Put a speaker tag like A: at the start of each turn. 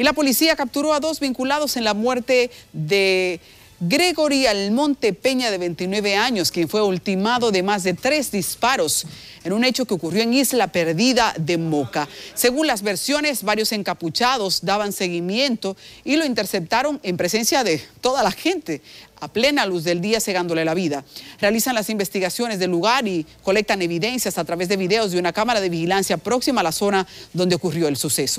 A: Y la policía capturó a dos vinculados en la muerte de Gregory Almonte Peña, de 29 años, quien fue ultimado de más de tres disparos en un hecho que ocurrió en Isla Perdida de Moca. Según las versiones, varios encapuchados daban seguimiento y lo interceptaron en presencia de toda la gente, a plena luz del día, cegándole la vida. Realizan las investigaciones del lugar y colectan evidencias a través de videos de una cámara de vigilancia próxima a la zona donde ocurrió el suceso.